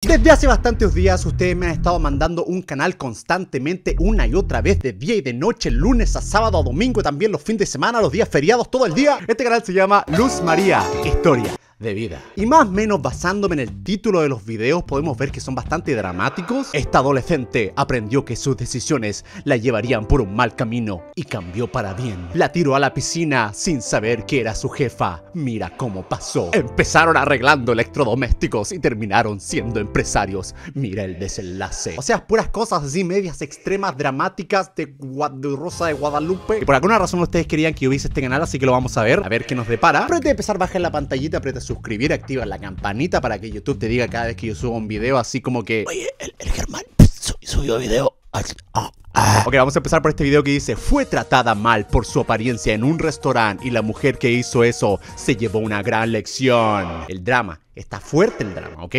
Desde hace bastantes días ustedes me han estado mandando un canal constantemente una y otra vez de día y de noche, lunes a sábado a domingo, también los fines de semana, los días feriados, todo el día. Este canal se llama Luz María Historia de vida. Y más o menos basándome en el título de los videos podemos ver que son bastante dramáticos. Esta adolescente aprendió que sus decisiones la llevarían por un mal camino y cambió para bien. La tiró a la piscina sin saber que era su jefa. Mira cómo pasó. Empezaron arreglando electrodomésticos y terminaron siendo empresarios. Mira el desenlace. O sea, puras cosas así medias extremas, dramáticas de, Rosa de Guadalupe. Y por alguna razón ustedes querían que yo viese este canal, así que lo vamos a ver. A ver qué nos depara. De empezar, baja en la pantallita, aprieta suscribir, activa la campanita para que YouTube te diga cada vez que yo subo un video, así como que... Oye, el, Germán subió video. Ok, vamos a empezar por este video que dice Fue tratada mal por su apariencia en un restaurante y la mujer que hizo eso se llevó una gran lección. El drama, está fuerte el drama, ¿ok?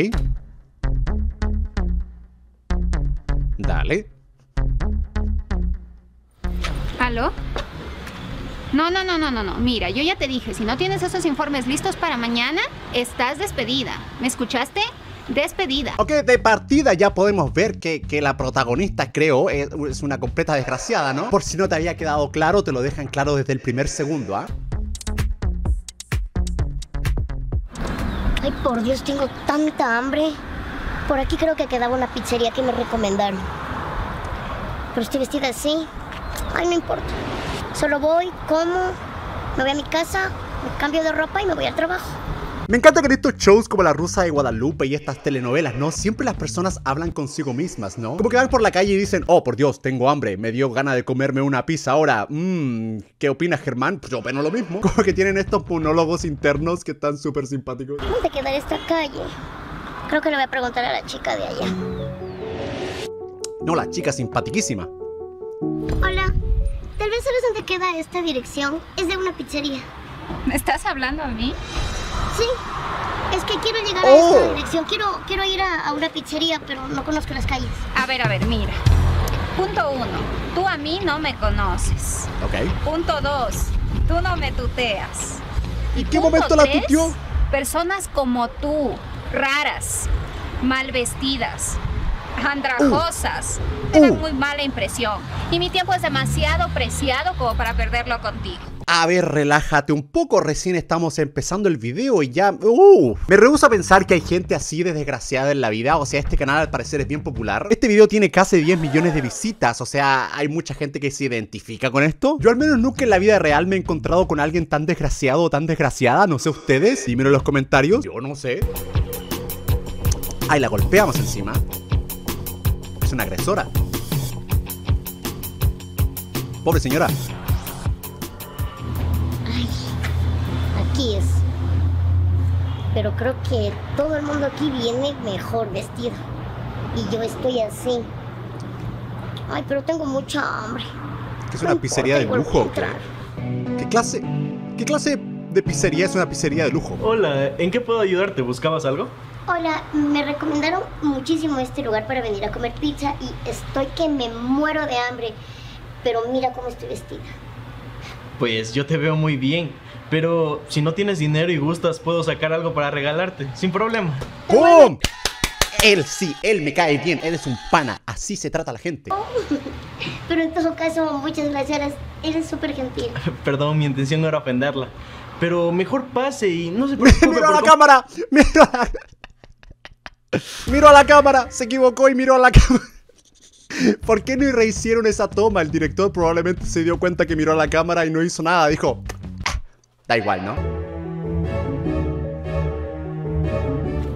Dale. ¿Aló? No, no, no, no, no, no. Mira, yo ya te dije, si no tienes esos informes listos para mañana, estás despedida. ¿Me escuchaste? Despedida. Ok, de partida ya podemos ver que, la protagonista, creo, es, una completa desgraciada, ¿no? Por si no te había quedado claro, te lo dejan claro desde el primer segundo, ¿ah? Ay, por Dios, tengo tanta hambre. Por aquí creo que quedaba una pizzería que me recomendaron. Pero estoy vestida así. Ay, no importa. Solo voy, como, me voy a mi casa, me cambio de ropa y me voy al trabajo. Me encanta que en estos shows como La Rusa de Guadalupe y estas telenovelas, ¿no? Siempre las personas hablan consigo mismas, ¿no? Como que van por la calle y dicen, oh, por Dios, tengo hambre, me dio gana de comerme una pizza ahora. Mmm, ¿qué opinas, Germán? Pues yo opino lo mismo. Como que tienen estos monólogos internos que están súper simpáticos. ¿Dónde queda esta calle? Creo que le voy a preguntar a la chica de allá. No, la chica simpatiquísima. Hola, Tal vez sabes dónde queda esta dirección. Es de una pizzería. ¿Me estás hablando a mí? Sí. Es que quiero llegar a esta oh. dirección. Quiero, quiero ir a, una pizzería, pero no conozco las calles. A ver, a ver, mira. Punto uno. Tú a mí no me conoces. Ok. Punto dos. Tú no me tuteas. ¿Y qué momento la tuteó? Personas como tú, raras, mal vestidas, andrajosas. Uh. uh. muy mala impresión. Y mi tiempo es demasiado preciado como para perderlo contigo. A ver, relájate un poco, recién estamos empezando el video y ya... Uh, me rehúso a pensar que hay gente así de desgraciada en la vida, o sea, este canal al parecer es bien popular. Este video tiene casi 10 millones de visitas, o sea, hay mucha gente que se identifica con esto. Yo al menos nunca en la vida real me he encontrado con alguien tan desgraciado o tan desgraciada, no sé ustedes, dímelo en los comentarios. Yo no sé. Ahí la golpeamos encima una agresora. Pobre señora. Ay, aquí es. Pero creo que todo el mundo aquí viene mejor vestido. Y yo estoy así. Ay, pero tengo mucha hambre. es una pizzería de lujo? ¿Qué clase? ¿Qué clase de pizzería es una pizzería de lujo? Hola, ¿en qué puedo ayudarte? ¿Buscabas algo? Hola, me recomendaron muchísimo este lugar para venir a comer pizza y estoy que me muero de hambre. Pero mira cómo estoy vestida. Pues yo te veo muy bien. Pero si no tienes dinero y gustas, puedo sacar algo para regalarte, sin problema. ¡Pum! Él sí, él me cae bien, él es un pana, así se trata la gente. Oh, pero en todo caso, muchas gracias, eres súper gentil. Perdón, mi intención no era ofenderla. Pero mejor pase y no se preocupe. ¡Miro a la cámara! ¡Miro a la... Miró a la cámara, se equivocó y miró a la cámara. ¿Por qué no rehicieron esa toma? El director probablemente se dio cuenta que miró a la cámara y no hizo nada. Dijo, da igual, ¿no?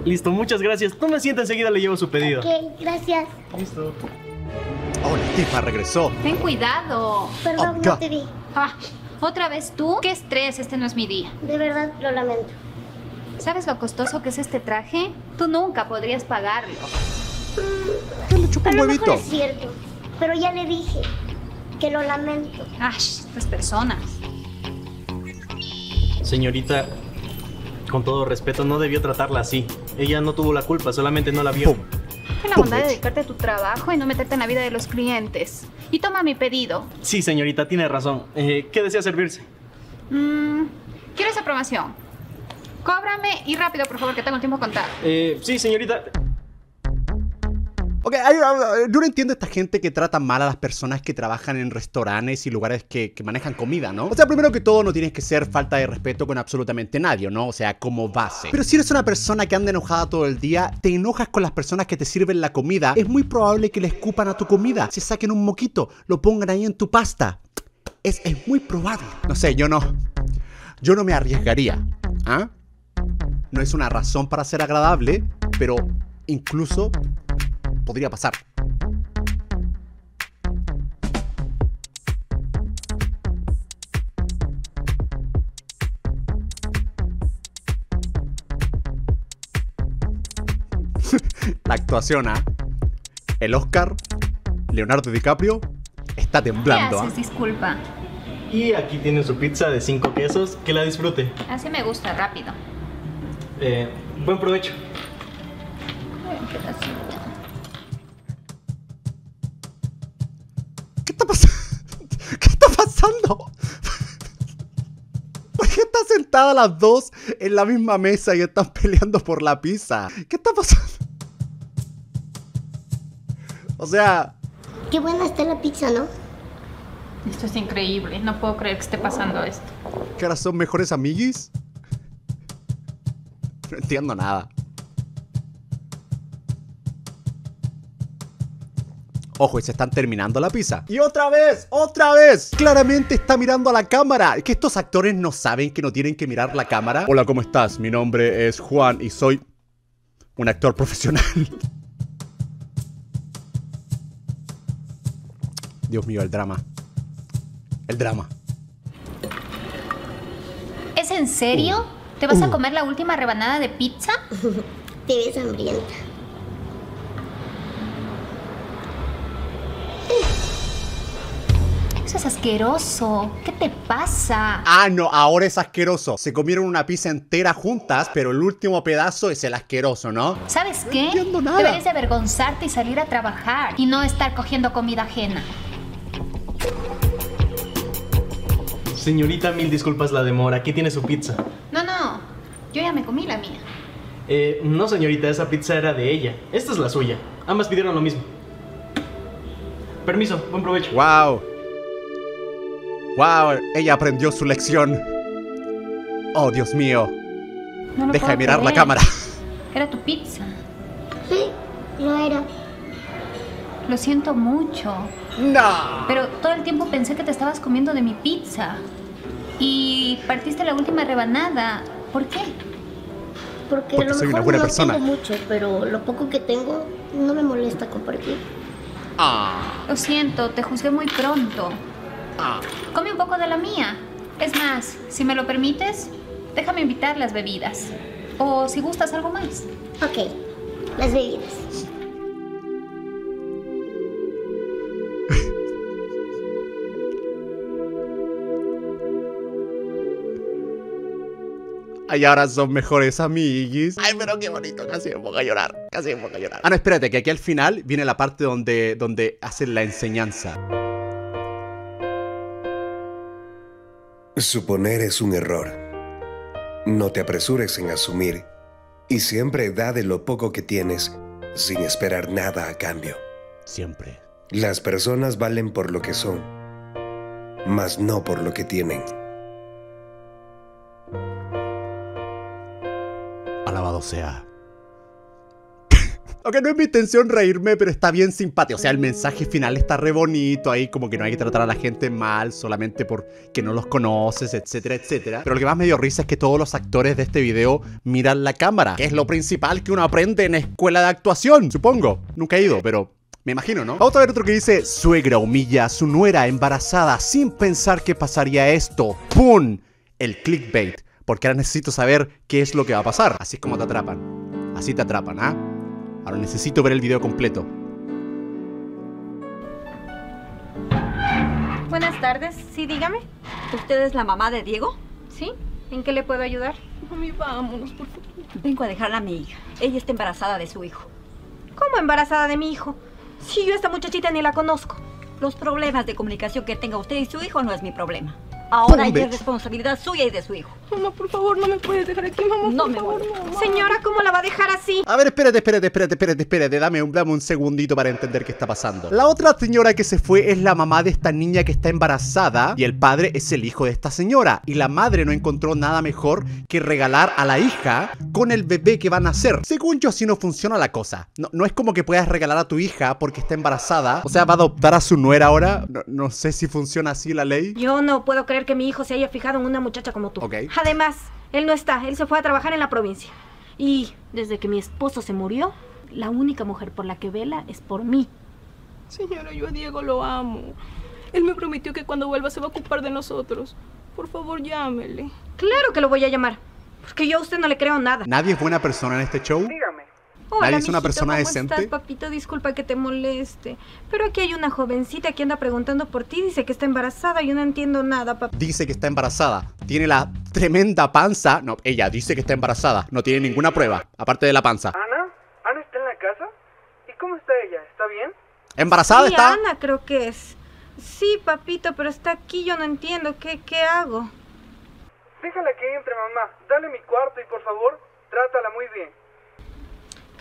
Listo, muchas gracias. Toma asiento, enseguida le llevo su pedido. Ok, gracias. Listo. Oh, la tipa regresó. Ten cuidado. Perdón, oh, no te vi. Ah, ¿otra vez tú? Qué estrés, este no es mi día. De verdad, lo lamento. ¿Sabes lo costoso que es este traje? Tú nunca podrías pagarlo. ¿Qué le chupa un huevito? es cierto, pero ya le dije que lo lamento. Ay, estas personas. Señorita, con todo respeto, no debió tratarla así. Ella no tuvo la culpa, solamente no la vio. Ten la bondad de dedicarte a tu trabajo y no meterte en la vida de los clientes. Y toma mi pedido. Sí, señorita, tiene razón. Eh, ¿Qué desea servirse? Mmm, quiero esa aprobación. Cóbrame y rápido, por favor, que tengo el tiempo contado. Eh, sí, señorita. Ok, hay- hay- yo no entiendo esta gente que trata mal a las personas que trabajan en restaurantes y lugares que, que manejan comida, ¿no? O sea, primero que todo, no tienes que ser falta de respeto con absolutamente nadie, ¿no? O sea, como base. Pero si eres una persona que anda enojada todo el día, te enojas con las personas que te sirven la comida, es muy probable que le escupan a tu comida, se saquen un moquito, lo pongan ahí en tu pasta. Es, es muy probable. No sé, yo no. Yo no me arriesgaría. ¿Ah? No es una razón para ser agradable, pero incluso podría pasar. La actuación, ¿ah? El Oscar, Leonardo DiCaprio, está ¿Qué temblando. ¿ah? haces? Disculpa. Y aquí tienen su pizza de 5 quesos. Que la disfrute. Así me gusta, rápido. Eh, buen provecho. ¿Qué está pasando? ¿Qué está pasando? ¿Por qué están sentadas las dos en la misma mesa y están peleando por la pizza? ¿Qué está pasando? O sea, Qué buena está la pizza, ¿no? Esto es increíble. No puedo creer que esté pasando esto. ¿que ahora son mejores amiguis? No entiendo nada. Ojo, y se están terminando la pizza. Y otra vez, otra vez. Claramente está mirando a la cámara. Que estos actores no saben que no tienen que mirar la cámara. Hola, ¿cómo estás? Mi nombre es Juan y soy un actor profesional. Dios mío, el drama. El drama. ¿Es en serio? ¿Te vas a comer la última rebanada de pizza? Te ves hambrienta. Eso es asqueroso. ¿Qué te pasa? Ah, no, ahora es asqueroso. Se comieron una pizza entera juntas, pero el último pedazo es el asqueroso, ¿no? ¿Sabes No qué? entiendo nada. Deberías de avergonzarte y salir a trabajar y no estar cogiendo comida ajena. Señorita, mil disculpas la demora. Aquí tiene su pizza. Yo ya me comí la mía. Eh, no, señorita, esa pizza era de ella. Esta es la suya. Ambas pidieron lo mismo. Permiso, buen provecho. Wow. Wow, ella aprendió su lección. Oh, Dios mío. No lo Deja de mirar la cámara. Era tu pizza. Sí, lo era. Lo siento mucho. No. Pero todo el tiempo pensé que te estabas comiendo de mi pizza. Y partiste la última rebanada. ¿Por qué? Porque, Porque a lo soy una mejor buena no persona. tengo mucho, pero lo poco que tengo no me molesta compartir. Ah, Lo siento, te juzgué muy pronto. ah. Come un poco de la mía. Es más, si me lo permites, déjame invitar las bebidas. O si gustas algo más. Ok, las bebidas. Y ahora son mejores amiguis. Ay, pero qué bonito. Casi me pongo a llorar. Casi me pongo a llorar. Ah, no, espérate, que aquí al final viene la parte donde, donde hacen la enseñanza. Suponer es un error. No te apresures en asumir y siempre da de lo poco que tienes sin esperar nada a cambio. Siempre. Las personas valen por lo que son, mas no por lo que tienen. Alabado sea. Ok, no es mi intención reírme, pero está bien simpático. O sea, el mensaje final está re bonito ahí, como que no hay que tratar a la gente mal solamente porque no los conoces, etcétera, etcétera. Pero lo que más me dio risa es que todos los actores de este video miran la cámara, que es lo principal que uno aprende en escuela de actuación, supongo. Nunca he ido, pero me imagino, ¿no? Vamos a ver otro que dice, suegra humilla a su nuera embarazada sin pensar que pasaría esto. ¡Pum! El clickbait. Porque ahora necesito saber qué es lo que va a pasar. Así es como te atrapan. Así te atrapan, ¿ah? Ahora necesito ver el video completo. Buenas tardes, sí, dígame. ¿Usted es la mamá de Diego? ¿Sí? ¿En qué le puedo ayudar? Mami, vámonos, por favor. Vengo a dejarla a mi hija. Ella está embarazada de su hijo. ¿Cómo embarazada de mi hijo? Si yo a esta muchachita ni la conozco. Los problemas de comunicación que tenga usted y su hijo no es mi problema. Ahora ya es responsabilidad suya y de su hijo. Mamá, por favor, no me puedes dejar aquí, mamá. No por me favor, voy. mamá. Señora, ¿cómo la va a dejar así? A ver, espérate, espérate, espérate, espérate, espérate. Dame un, dame un segundito para entender qué está pasando. La otra señora que se fue es la mamá de esta niña que está embarazada y el padre es el hijo de esta señora. Y la madre no encontró nada mejor que regalar a la hija con el bebé que van a hacer. Según yo, así no funciona la cosa. No, no es como que puedas regalar a tu hija porque está embarazada. O sea, va a adoptar a su nuera ahora. No, no sé si funciona así la ley. Yo no puedo creer que mi hijo se haya fijado en una muchacha como tú. Ok. Además, él no está, él se fue a trabajar en la provincia. Y desde que mi esposo se murió, la única mujer por la que vela es por mí. Señora, yo a Diego lo amo. Él me prometió que cuando vuelva se va a ocupar de nosotros. Por favor, llámele. Claro que lo voy a llamar, porque yo a usted no le creo nada. Nadie es buena persona en este show. Hola, Nadie es una mijito, persona ¿cómo decente. estás, papito? Disculpa que te moleste. Pero aquí hay una jovencita que anda preguntando por ti. Dice que está embarazada. Yo no entiendo nada, papá. dice que está embarazada. Tiene la tremenda panza. No, ella dice que está embarazada. No tiene ninguna prueba, aparte de la panza. ¿Ana? ¿Ana está en la casa? ¿Y cómo está ella? ¿Está bien? ¿Embarazada Sí, está? Ana creo que es. Sí, papito, pero está aquí. Yo no entiendo. ¿Qué, qué hago? Déjala que entre, mamá. Dale mi cuarto y por favor, trátala muy bien.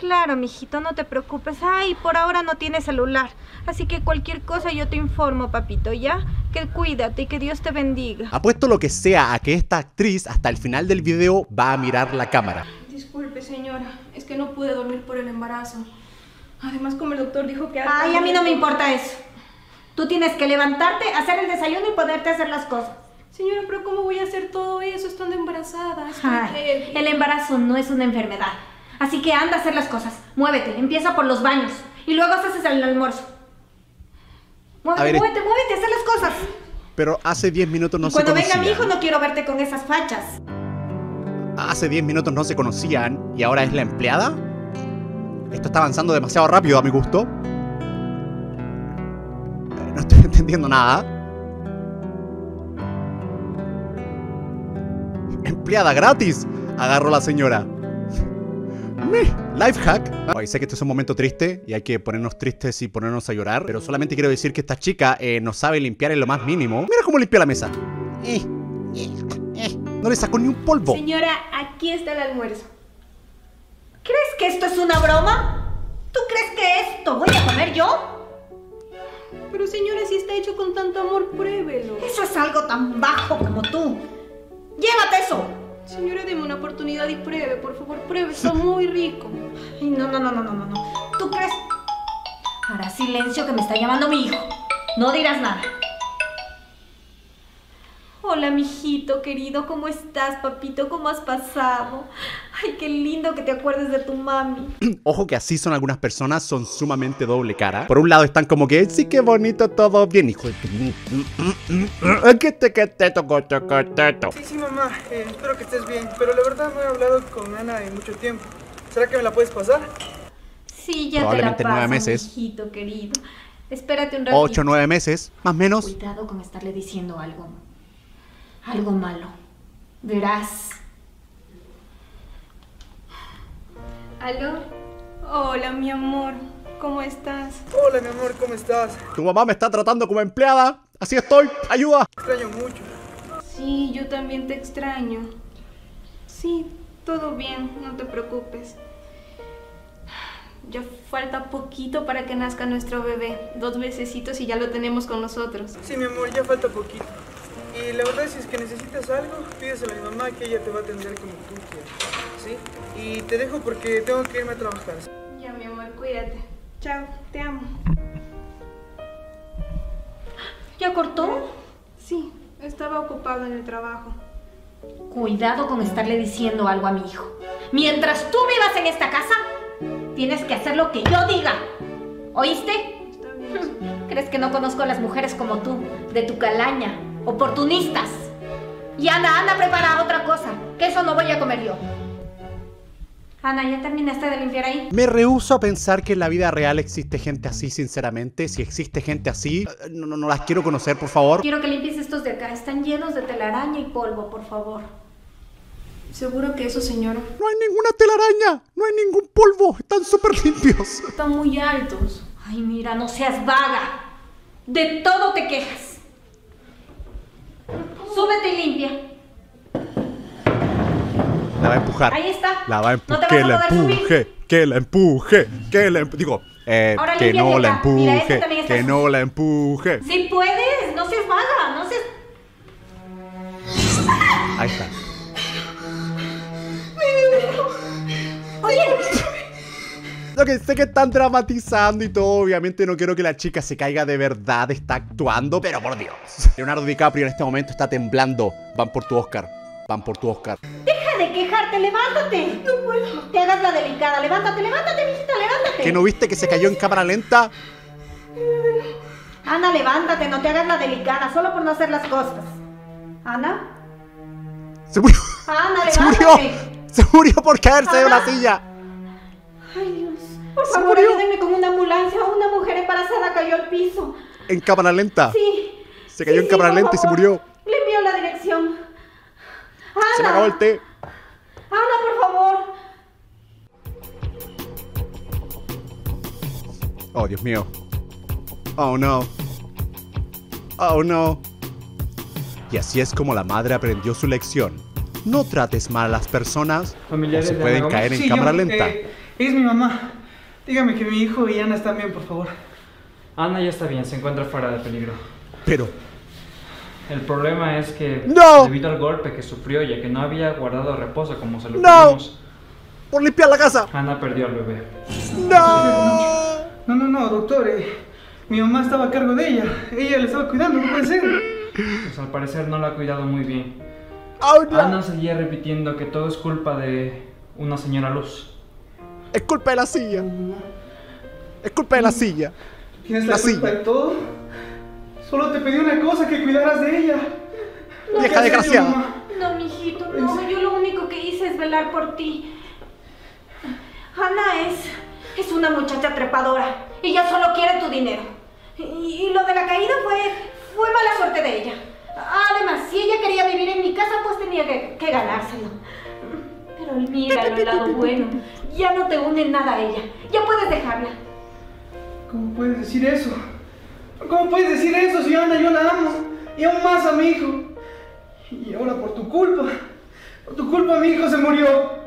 Claro, mijito, no te preocupes. Ay, por ahora no tiene celular. Así que cualquier cosa yo te informo, papito, ¿ya? Que cuídate y que Dios te bendiga. Apuesto lo que sea a que esta actriz hasta el final del video va a mirar la cámara. Disculpe, señora. Es que no pude dormir por el embarazo. Además, como el doctor dijo que... Ay, a mí no me importa eso. Tú tienes que levantarte, hacer el desayuno y ponerte a hacer las cosas. Señora, pero ¿cómo voy a hacer todo eso estando embarazada? Estoy Ay, el embarazo no es una enfermedad. Así que anda a hacer las cosas. Muévete, empieza por los baños. Y luego haces el almuerzo. Muévete, ver, muévete, muévete, hacer las cosas. Pero hace 10 minutos no y se cuando venga conocían. mi hijo no quiero verte con esas fachas. Hace 10 minutos no se conocían y ahora es la empleada. Esto está avanzando demasiado rápido a mi gusto. Eh, No estoy entendiendo nada. Empleada gratis. Agarró la señora. Me, life hack. Ay, sé que este es un momento triste y hay que ponernos tristes y ponernos a llorar, pero solamente quiero decir que esta chica eh, no sabe limpiar en lo más mínimo. Mira cómo limpia la mesa. Eh, eh, eh. No le sacó ni un polvo. Señora, aquí está el almuerzo. ¿Crees que esto es una broma? ¿Tú crees que esto voy a comer yo? Pero señora, si está hecho con tanto amor, pruébelo. Eso es algo tan bajo como tú. Llévate eso. Señora, deme una oportunidad y pruebe, por favor, pruebe. Está muy rico. Ay, no, no, no, no, no, no. ¿Tú crees? Hará silencio que me está llamando mi hijo. No dirás nada. Hola, mijito querido, ¿cómo estás, papito? ¿Cómo has pasado? Ay, qué lindo que te acuerdes de tu mami. Ojo que así son algunas personas, son sumamente doble cara. Por un lado están como que, sí, qué bonito todo bien, hijo de... tu- Que te que te toco, toco, teto. Sí, sí, mamá. eh, espero que estés bien. Pero la verdad no he hablado con Ana en mucho tiempo. ¿Será que me la puedes pasar? Sí, ya Probablemente te la nueve paso, meses. mijito querido. Espérate un ratito. Ocho o nueve meses, más o menos. Cuidado con estarle diciendo algo. Algo malo. Verás. ¿Aló? Hola, mi amor. ¿Cómo estás? Hola, mi amor, ¿cómo estás? Tu mamá me está tratando como empleada. Así estoy. Ayuda. Te extraño mucho. Sí, yo también te extraño. Sí, todo bien, no te preocupes. Ya falta poquito para que nazca nuestro bebé. Dos mesecitos y ya lo tenemos con nosotros. Sí, mi amor, ya falta poquito. Y la verdad, si es que necesitas algo, pídeselo a mi mamá que ella te va a atender como tú quieras. ¿Sí? Y te dejo porque tengo que irme a trabajar. Ya, mi amor, cuídate. Chao, te amo. ¿Ya cortó? Sí, estaba ocupado en el trabajo. Cuidado con estarle diciendo algo a mi hijo. Mientras tú vivas en esta casa, tienes que hacer lo que yo diga. ¿Oíste? Está bien. ¿Crees que no conozco a las mujeres como tú, de tu calaña, oportunistas? Y Ana, anda, prepara otra cosa, que eso no voy a comer yo. Ana, ¿ya terminaste de limpiar ahí? Me rehúso a pensar que en la vida real existe gente así, sinceramente. Si existe gente así, eh, no, no, no las quiero conocer, por favor. Quiero que limpies estos de acá, están llenos de telaraña y polvo, por favor. ¿Seguro que eso, señora? No hay ninguna telaraña, no hay ningún polvo, están súper limpios. Están muy altos. Ay, mira, no seas vaga. De todo te quejas. Súbete y limpia. La va a empujar. Ahí está. La va a No empujar. te que la subir. empuje. Que la empuje. Que la empuje. Digo, eh, Ahora que no la. Mira, este empuje. está Que no la empuje. Si puedes, no seas vaga, no seas... Ahí está. Oye, Que sé que están dramatizando y todo, obviamente no quiero que la chica se caiga de verdad, está actuando, pero por Dios. Leonardo DiCaprio en este momento está temblando. Van por tu Oscar. Van por tu Oscar. deja de quejarte, levántate. No puedo. Te hagas la delicada, levántate, levántate, mijita, levántate. ¿Qué no viste que se cayó en cámara lenta? Ana, levántate, no te hagas la delicada, solo por no hacer las cosas. Ana, Se murió. Ana, Se levántate. murió. Se murió por caerse de una Ana. silla. Por favor, murió. ayúdenme con una ambulancia. Una mujer embarazada cayó al piso. En cámara lenta. Sí. Se cayó Sí, en sí, cámara lenta y se murió. Le envío la dirección. Ana. Se me acabó el té. Ana, por favor. Oh, Dios mío. Oh, no. Oh, no. Y así es como la madre aprendió su lección. No trates mal a las personas o Familiares se de pueden caer en Sí, cámara yo, lenta. eh, es mi mamá. Dígame que mi hijo y Ana están bien, por favor. Ana ya está bien, se encuentra fuera de peligro. Pero, El problema es que ¡No! debido al golpe que sufrió y a que no había guardado reposo como se lo ¡No! pedimos, por limpiar la casa. Ana perdió al bebé. ¡No! No, no, no, doctor. eh, mi mamá estaba a cargo de ella. Ella le estaba cuidando, no puede ser. Pues al parecer no la ha cuidado muy bien. Oh, no. Ana seguía repitiendo que todo es culpa de una señora Luz. Es culpa de la silla. Es culpa de la silla. ¿Tienes la, La culpa silla. de todo? Solo te pedí una cosa, que cuidaras de ella. Vieja ¿Qué has hecho, desgraciada. No, mijito, no. Yo lo único que hice es velar por ti. Ana es. es una muchacha trepadora. Ella solo quiere tu dinero. Y, y lo de la caída fue. fue mala suerte de ella. Además, si ella quería vivir en mi casa, pues tenía que, que ganárselo. Pero mira el lado bueno. Ya no te une nada a ella. Ya puedes dejarla. ¿Cómo puedes decir eso? ¿Cómo puedes decir eso si Ana yo la amo? Y aún más a mi hijo. Y ahora por tu culpa. Por tu culpa mi hijo se murió.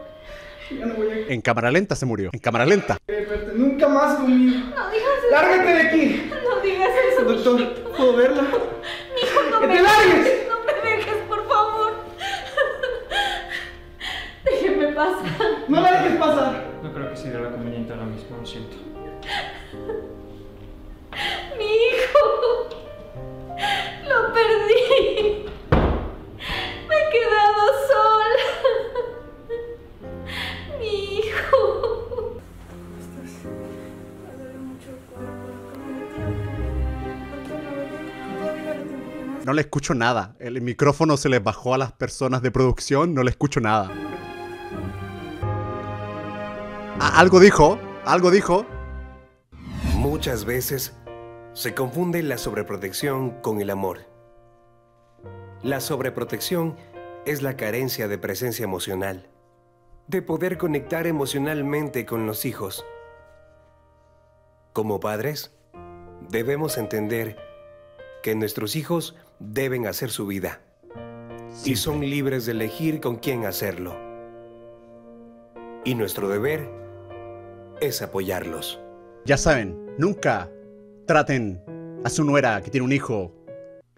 Ya no voy a En cámara lenta se murió. En cámara lenta. verte nunca más conmigo. No digas eso. ¡Lárgate de aquí! No digas eso, Doctor. ¿puedo verla? Mijo, no ¡Que me te largues! No me dejes, por favor. Déjeme pasar. ¡No la dejes pasar! Lo conveniente ahora mismo, lo siento. Mi hijo. Lo perdí. Me he quedado sola. Mi hijo. No le escucho nada. El micrófono se les bajó a las personas de producción. No le escucho nada. Ah, algo dijo. Algo dijo. Muchas veces se confunde la sobreprotección con el amor. La sobreprotección es la carencia de presencia emocional, de poder conectar emocionalmente con los hijos. Como padres, debemos entender que nuestros hijos deben hacer su vida y son libres de elegir con quién hacerlo. Y nuestro deber es apoyarlos. Ya saben, nunca traten a su nuera que tiene un hijo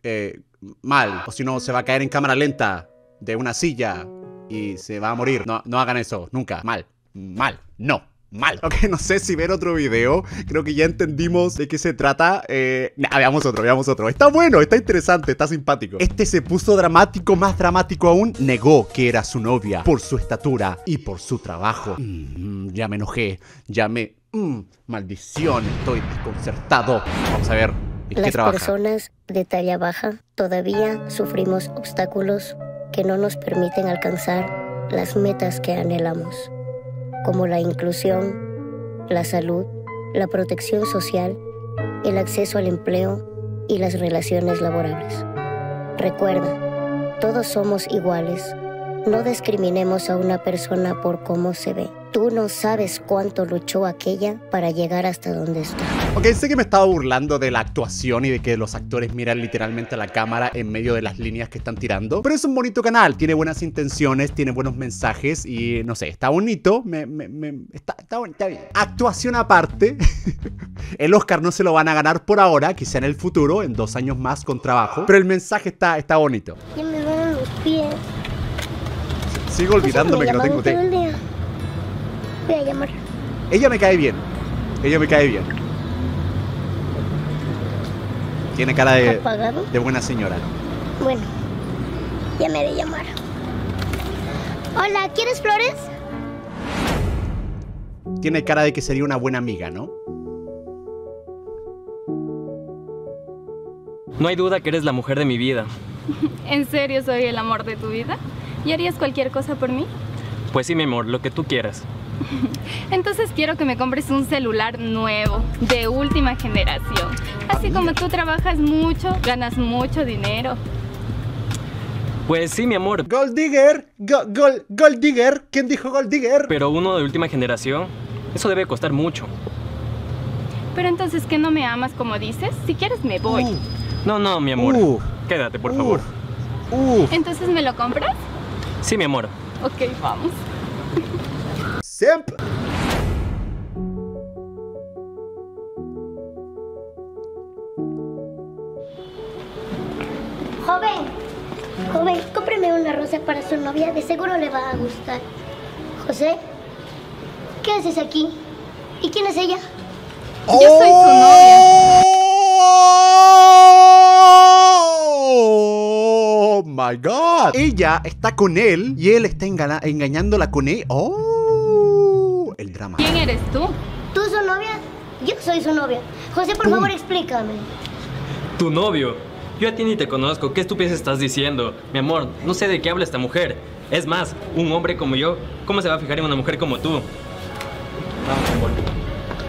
eh, mal. O si no, se va a caer en cámara lenta de una silla y se va a morir. No, no hagan eso, nunca. Mal. Mal. No. Mal. Ok, no sé si ver otro video. Creo que ya entendimos de qué se trata. Eh, nah, veamos otro, veamos otro. Está bueno, está interesante, está simpático. Este se puso dramático, más dramático aún. Negó que era su novia por su estatura y por su trabajo. Mm, ya me enojé, ya me... mm, maldición, estoy desconcertado. Vamos a ver. ¿En Las personas de talla baja todavía sufrimos obstáculos que no nos permiten alcanzar las metas que anhelamos, como la inclusión, la salud, la protección social, el acceso al empleo y las relaciones laborables. Recuerda, todos somos iguales. No discriminemos a una persona por cómo se ve. Tú no sabes cuánto luchó aquella para llegar hasta donde está. Ok, sé que me estaba burlando de la actuación y de que los actores miran literalmente a la cámara en medio de las líneas que están tirando. Pero es un bonito canal, tiene buenas intenciones, tiene buenos mensajes y no sé, está bonito. Me, me- me- está, está, bien. Actuación aparte, el Oscar no se lo van a ganar por ahora, quizá en el futuro, en dos años más con trabajo. Pero el mensaje está, está bonito. Ya me duelen los pies. Sigo olvidándome que no tengo día. Voy a llamar. Ella me cae bien. Ella me cae bien. Tiene cara de, ¿Apagado? de buena señora. Bueno, ya me de llamar. Hola, ¿quieres flores? Tiene cara de que sería una buena amiga, ¿no? No hay duda que eres la mujer de mi vida. ¿En serio soy el amor de tu vida? ¿Y harías cualquier cosa por mí? Pues sí, mi amor, lo que tú quieras. Entonces quiero que me compres un celular nuevo, de última generación. Así como tú trabajas mucho, ganas mucho dinero. Pues sí, mi amor. Gold Digger, go- gol- Gold Digger, ¿quién dijo Gold Digger? Pero uno de última generación, eso debe costar mucho. Pero entonces, ¿qué no me amas como dices? Si quieres, me voy. No, no, mi amor. Uh. Quédate, por favor. Entonces, ¿me lo compras? Sí, mi amor. Ok, vamos. Siempre. Joven, joven, cómpreme una rosa para su novia. De seguro le va a gustar. José, ¿qué haces aquí? ¿Y quién es ella? Yo soy su novia. Oh my god. Ella está con él y él está engana- engañándola con él. Oh, el drama. ¿Quién eres tú? ¿Tú su novia? Yo soy su novia. José, por favor, explícame. Tu novio. Yo a ti ni te conozco. ¿Qué estupidez estás diciendo? Mi amor, no sé de qué habla esta mujer. Es más, un hombre como yo, ¿cómo se va a fijar en una mujer como tú? Vamos, amor.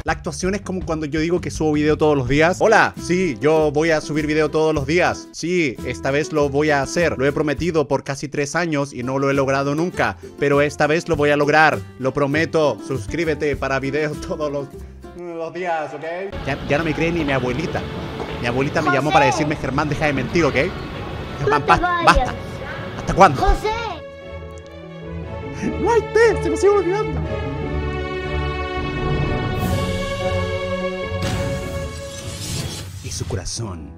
La actuación es como cuando yo digo que subo video todos los días. Hola, sí, yo voy a subir video todos los días. Sí, esta vez lo voy a hacer. Lo he prometido por casi tres años y no lo he logrado nunca. Pero esta vez lo voy a lograr. Lo prometo. Suscríbete para videos todos los, los días, ¿ok? Ya, ya no me cree ni mi abuelita. Mi abuelita me llamó para decirme, Germán, deja de mentir, ¿ok? Germán, te bas- vayas. basta. ¿Hasta cuándo? José. No hay té, se me sigue olvidando. Su corazón.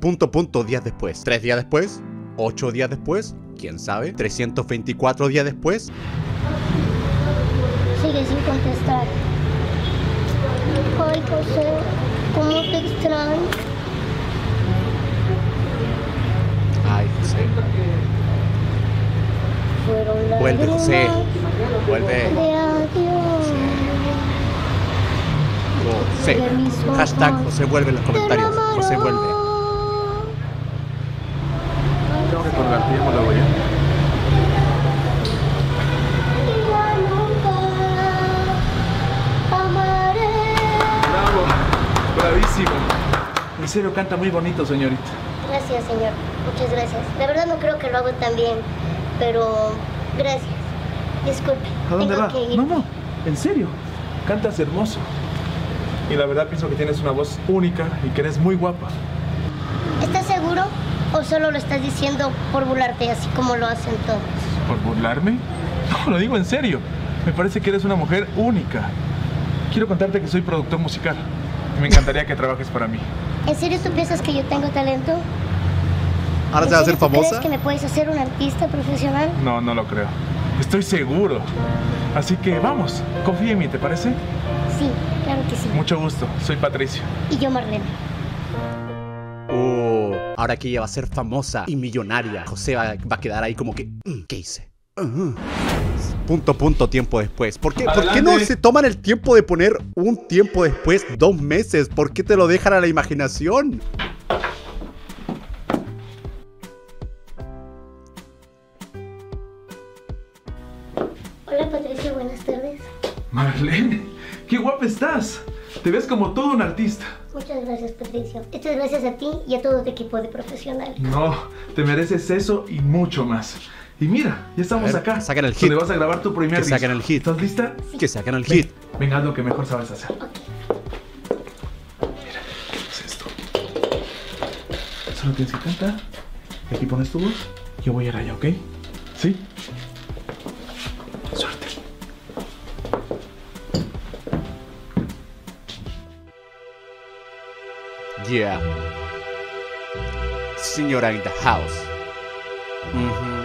Punto, punto, días después. Tres días después. Ocho días después. ¿Quién sabe? 324 días después. Sigue sin contestar. Ay, José, ¿cómo te extraño? Ay, José. Fueron Vuelve, José. Vuelve. De adiós. José. Hashtag José vuelve en los comentarios. José vuelve. Tengo que colgarte, ya me lo voy a. Amaré. Bravo, bravísimo. En serio, canta muy bonito, señorita. Gracias, señor. Muchas gracias. La verdad no creo que lo hago tan bien, pero gracias. Disculpe. ¿A dónde tengo va? que ir. No, no, en serio. Cantas hermoso. Y la verdad pienso que tienes una voz única y que eres muy guapa. ¿Estás seguro o solo lo estás diciendo por burlarte así como lo hacen todos? ¿Por burlarme? No, lo digo en serio. Me parece que eres una mujer única. Quiero contarte que soy productor musical. y Me encantaría que trabajes para mí. ¿En serio tú piensas que yo tengo talento? Ahora ¿En se va a hacer tú ¿Crees famosa. que me puedes hacer un artista profesional? No, no lo creo. Estoy seguro. Así que vamos, confía en mí, ¿te parece? Mucho gusto, soy Patricio. Y yo, Marlene. Uh, ahora que ella va a ser famosa y millonaria, José va, va a quedar ahí como que, "Mm, ¿qué hice? Ujú". Punto, punto, tiempo después. ¿Por qué, ¿Por qué no se toman el tiempo de poner un tiempo después, dos meses? ¿Por qué te lo dejan a la imaginación? Hola, Patricia, buenas tardes. Marlene, qué guapa estás. Te ves como todo un artista. Muchas gracias, Patricio. Esto es gracias a ti y a todo tu equipo de profesionales. No, te mereces eso y mucho más. Y mira, ya estamos ver, acá. saquen el Donde hit. vas a grabar tu primer Que disco. el hit. ¿Estás lista? Que saquen el Ven, hit. Venga, haz lo que mejor sabes hacer. Mira, es esto. Solo tienes que cantar. Y aquí pones tu voz. Yo voy a ir allá, ¿ok? ¿Sí? Yeah. Señora in the house. Ujú.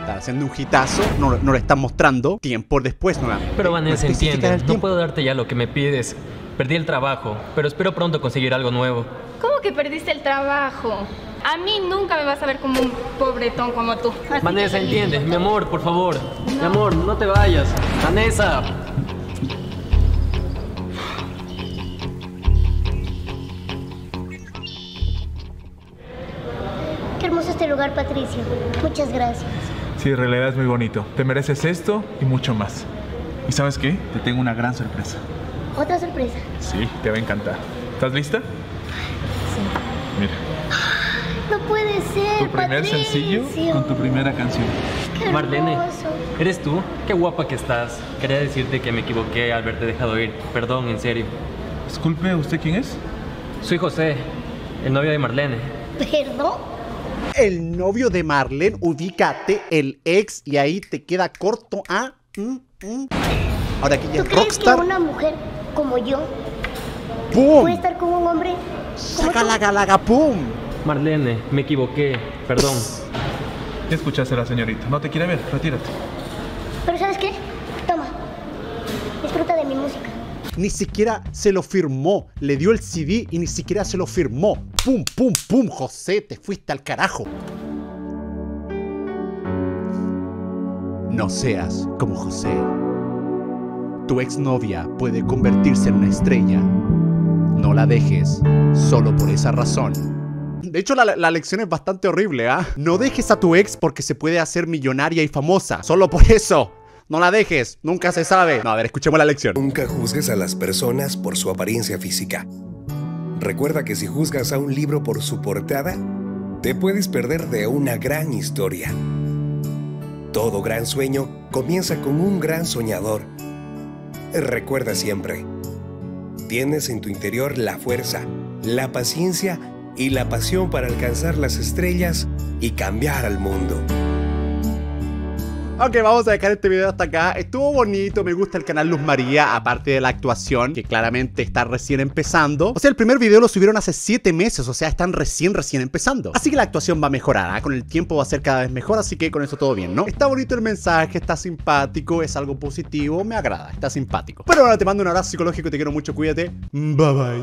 Están haciendo un hitazo, no, no lo están mostrando. Tiempo después nuevamente. Pero No Vanessa, especifican entiende, no puedo darte ya lo que me pides. Perdí el trabajo, pero espero pronto conseguir algo nuevo. ¿Cómo que perdiste el trabajo? A mí nunca me vas a ver como un pobretón como tú. Así Vanessa, que- entiende, mi amor, por favor. Mi amor, no te vayas. Vanessa. Qué hermoso este lugar, Patricio. Muchas gracias. Sí, en realidad es muy bonito. Te mereces esto y mucho más. ¿Y sabes qué? Te tengo una gran sorpresa. Otra sorpresa. Sí, te va a encantar. ¿Estás lista? Sí. Mira, No puede ser, tu primer Patricio. sencillo con tu primera canción. Qué Marlene, hermoso. ¿eres tú? Qué guapa que estás. Quería decirte que me equivoqué al haberte dejado ir. Perdón, en serio. Disculpe, ¿usted quién es? Soy José, el novio de Marlene. ¿Perdón? El novio de Marlene, ubícate, el ex, y ahí te queda corto a. mm, mm. Ahora que ella ¿Tú es crees rockstar, que una mujer como yo ¡pum! puede estar con un hombre ¡Saca la galaga, pum! Marlene, me equivoqué. Perdón. Ya escuchaste a la señorita. No te quiere ver, retírate. Pero ¿sabes qué? Toma. Disfruta de mi música. Ni siquiera se lo firmó. Le dio el CD y ni siquiera se lo firmó. ¡Pum, pum, pum! José, te fuiste al carajo. No seas como José. Tu exnovia puede convertirse en una estrella. No la dejes solo por esa razón. De hecho, la, la lección es bastante horrible, ¿ah? No dejes a tu ex porque se puede hacer millonaria y famosa. Solo por eso. No la dejes. Nunca se sabe. No, a ver, escuchemos la lección. Nunca juzgues a las personas por su apariencia física. Recuerda que si juzgas a un libro por su portada, te puedes perder de una gran historia. Todo gran sueño comienza con un gran soñador. Recuerda siempre, tienes en tu interior la fuerza, la paciencia y la pasión para alcanzar las estrellas y cambiar al mundo. Ok, vamos a dejar este video hasta acá. Estuvo bonito, me gusta el canal Luz María, aparte de la actuación, que claramente está recién empezando. O sea, el primer video lo subieron hace 7 meses, o sea, están recién, recién empezando. Así que la actuación va a mejorar, ¿ah? con el tiempo va a ser cada vez mejor, así que con eso todo bien, ¿no? Está bonito el mensaje, está simpático, es algo positivo, me agrada, está simpático. Pero ahora te mando un abrazo psicológico, te quiero mucho, cuídate. Bye bye.